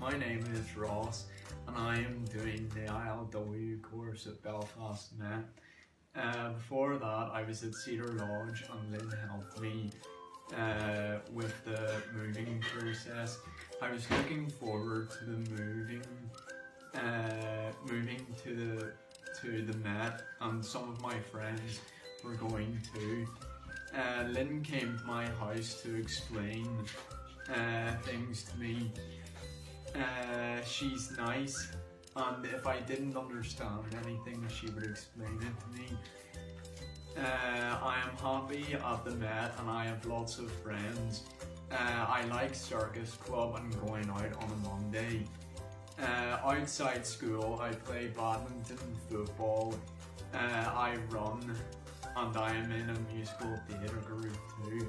My name is Ross and I am doing the ILW course at Belfast Met. Uh, before that I was at Cedar Lodge and Lynn helped me uh, with the moving process. I was looking forward to the moving uh, moving to the to the Met and some of my friends were going to. Uh, Lynn came to my house to explain uh, things she's nice and if I didn't understand anything she would explain it to me. Uh, I am happy at the Met and I have lots of friends. Uh, I like Circus Club and going out on a Monday. Uh, outside school I play badminton, football, uh, I run and I am in a musical theatre group too.